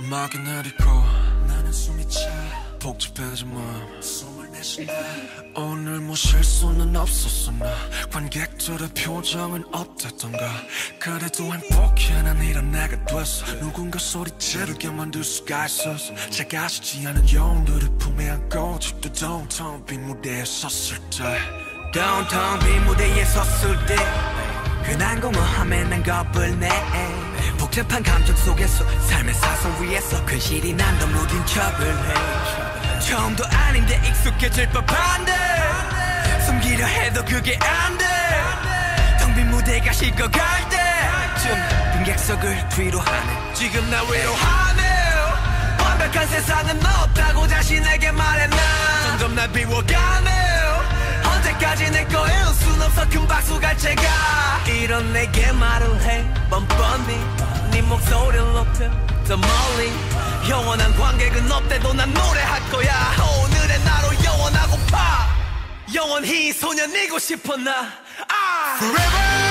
음악이 내리고 나는 숨이 차. 복잡해진 마음. 숨을 내쉰다 오늘 뭐 실수는 없었어 나. 관객들의 표정은 어땠던가. 그래도 행복해 난 이런 내가 됐어. 누군가 소리 지르게 만들 수가 있었어 작아지지 않은 영웅들을 품에 안고 집도 downtown 빈 무대에 섰을 때. Downtown 빈 무대에 섰을 때. 흔한 공허함에 난 겁을 내 복잡한 감정 속에서 삶의 사선 위에서 근실이 난더 무딘 척을 해. 처음도 아닌데 익숙해질 법한데 숨기려 해도 그게 안돼 텅 빈 무대가 식어갈 때쯤 빈객석을 뒤로 하네. 지금 나 외로하네. 완벽한 세상은 없다고 자신에게 말해 난 점점 날 비워가네. 언제까지 내 거일 순 없어. 큰 박수 갈채가. 이런 내게 말을 해. 뻔뻔히 네 목소리를 높여 더 멀리. 영원한 관객은 없대도 난 노래할 거야. 오늘의 나로 영원하고파. 영원히 소년이고 싶어 나? 아! Forever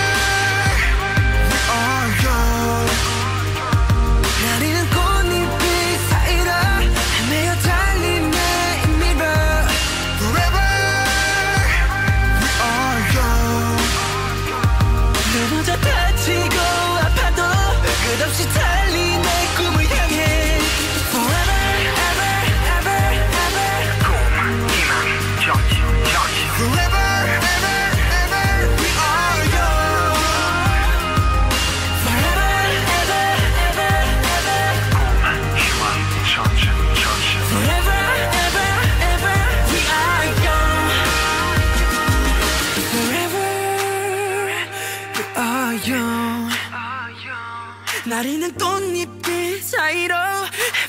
나리는 꽃잎들 사이로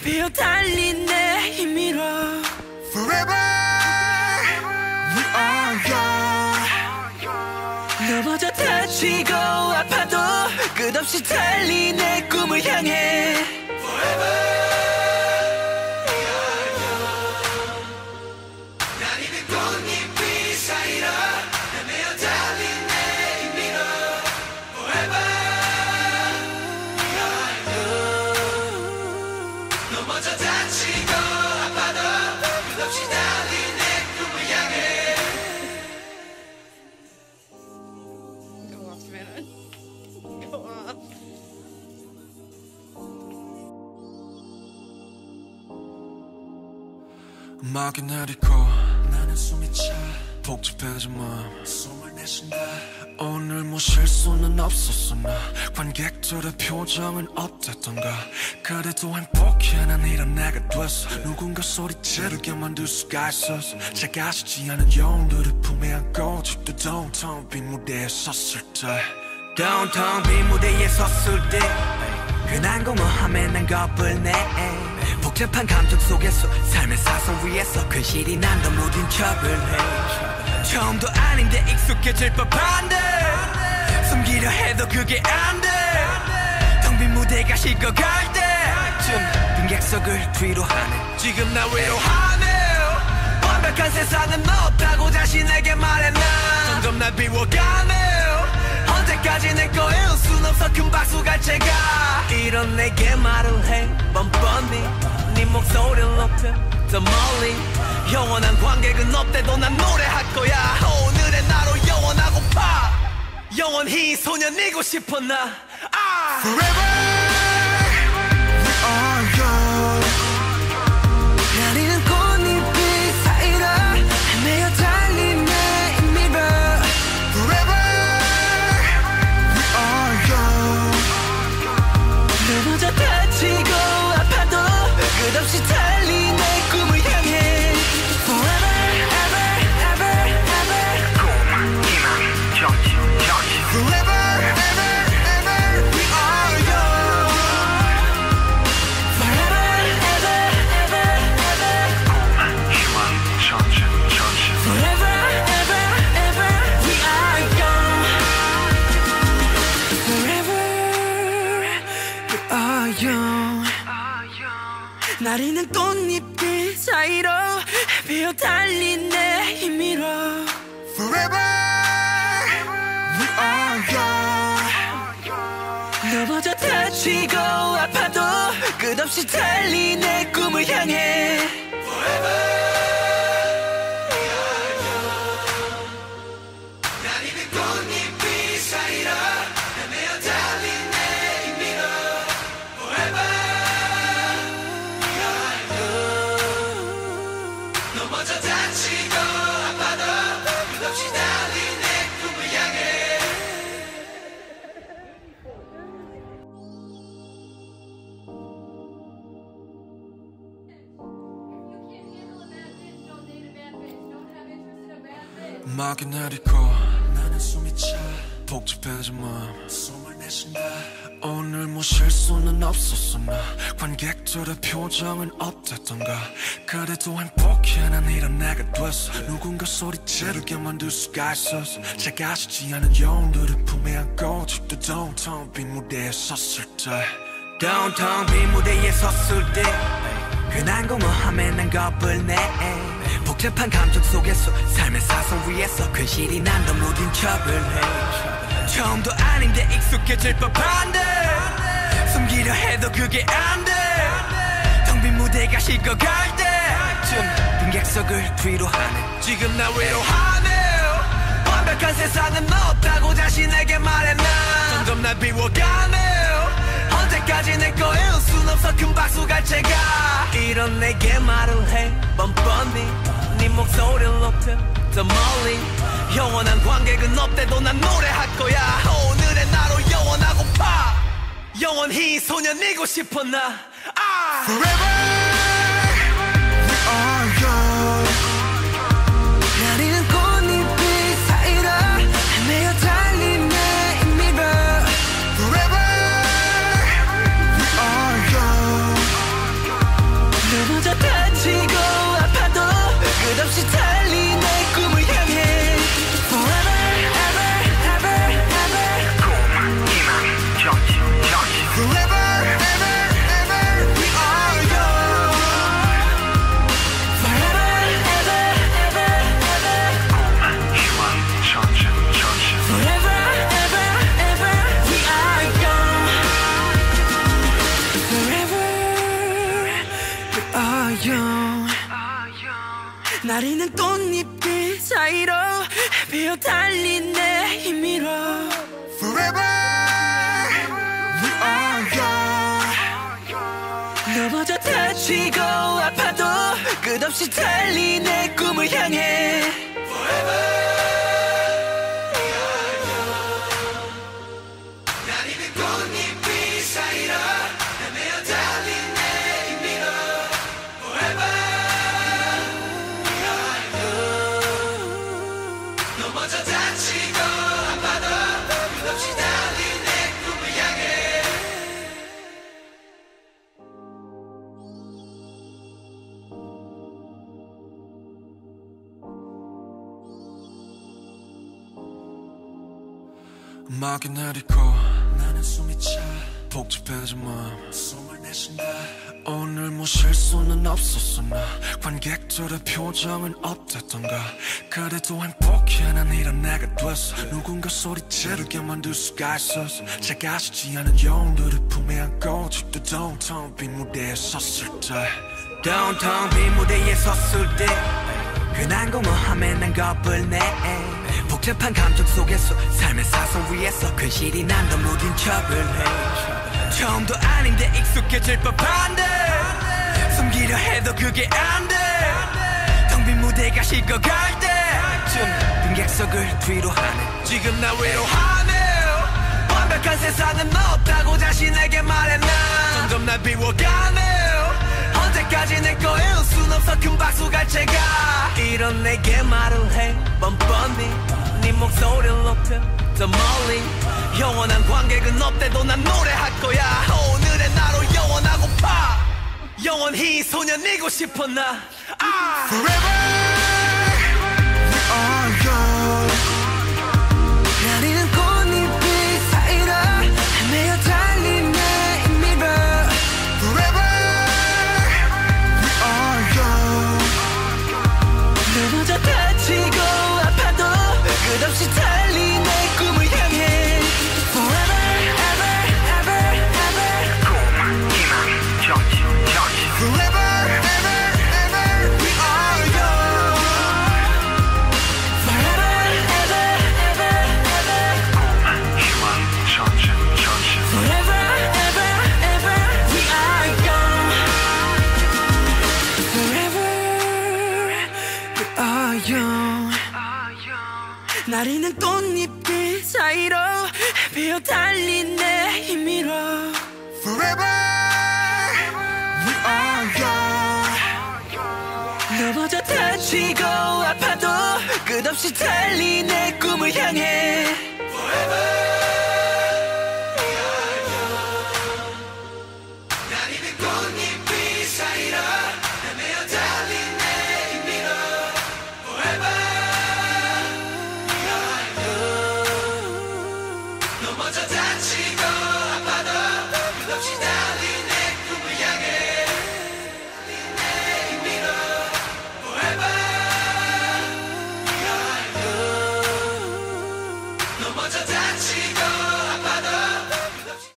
헤비어 달린 내 힘으로. Forever. We are young 넘어져 다치고 아파도 끝없이 달린 내 꿈을 향해. 나리는 꽃잎 음악이 내리고 나는 숨이 차. 복잡해진 마음. 숨을 내쉰다. 오늘 뭐 실수는 없었어 나 관객들의 표정은 어땠던가. 그래도 행복해. 난 이런 내가 됐어. 누군가 소리 지르게 만들 수가 있었어 작아지지 않은 영웅들을 품에 안고 집도 downtown 빈 무대에 섰을 때. Downtown 빈 무대에 섰을 때. 흔한 공허함에 난 겁을 내 복잡한 감정 속에서 삶의 사선 위에서 근실이 난더 무딘 척을 해. 처음도 아닌데 익숙해질 법한데 숨기려 해도 그게 안돼텅 빈 무대가 식어갈 때쯤 빈객석을 뒤로 하네. 지금 나 외로하네. 완벽한 세상은 없다고 자신에게 말해 난 점점 날 비워가네. 언제까지 내 거일 순 없어. 큰 박수 갈채가. 이런 내게 말을 해. 뻔뻔히. 네 목소리를 높여 더 멀리. 영원한 관객은 없대도 난 노래할 거야. 오늘의 나로 영원하고파. 영원히 소년이고 싶어 나? 아! Forever 헤비어 달린 내 힘으로. Forever. We are young 넘어져 다치고 아파도 끝없이 달린 내 꿈을 향해 음악이 내리고 나는 숨이 차 복잡해진 마음. 숨을 내쉰다. 오늘 뭐 실수는 없었어 나 관객들의 표정은 어땠던가. 그래도 행복해 난 이런 내가 됐어. 누군가 소리 지르게 만들 수가 있었어 작아지지 않은 영웅들을 품에 안고 집도 downtown 빈 무대에 섰을 때. Downtown 빈 무대에 섰을 때. 흔한 거뭐 하면 난 겁을 내 복잡한 감정 속에서 삶의 사선 위에서 근실이 난더 무딘 척을 해. 처음도 아닌데 익숙해질 법한데 숨기려 해도 그게 안돼 텅 빈 무대가 식어갈 때쯤 빈객석을 뒤로 하네. 지금 나 외로하네. 완벽한 세상은 없다고 자신에게 말해 난 점점 날 비워가네 언제까지 내 거일 순 없어. 큰 박수 갈 채가. 이런 내게 말을 해. 뻔뻔히 네 목소리를 높여 더 멀리. 영원한 관객은 없대도 난 노래할 거야. 오늘의 나로 영원하고파. 영원히 소년이고 싶어 나. 아! 나 다치고 아파도 끝없이 달린 내 꿈을 향해 음악이 내리고 나는 숨이 차 복잡해진 마음. 숨을 내쉰다. 오늘 뭐 실수는 없었어 나. 관객들의 표정은 어땠던가. 그래도 행복해 난 이런 내가 됐어. 누군가 소리 지르게 만들 수가 있었어. 작아지지 않은 영웅들을 품에 안고 집도 downtown 빈 무대에 섰을 때. Downtown 빈 무대에 섰을 때. 흔한 거뭐하면 난 겁을 내 복잡한 감정 속에서 삶의 사선 위에서 근실이 난 더 무딘 척을 해. 처음도 아닌데 익숙해질 법한데. 숨기려 해도 그게 안돼 텅 빈 무대가 식어갈 때쯤 빈객석을 뒤로 하네. 지금 나 외로하네. 완벽한 세상은 없다고 자신에게 난 점점 날 비워가네. 언제까지 내 거일 순 없어. 큰 박수 갈 채가. 이런 내게 말을 해. 뻔뻔히 네 목소리를 높여 더 멀리. 영원한 관객은 없대도 난 노래할 거야. 오늘의 나로 영원하고파. 영원히 소년이고 싶어 나. 아! 나 다치고 아파도 끝없이 달리 내 꿈을 향해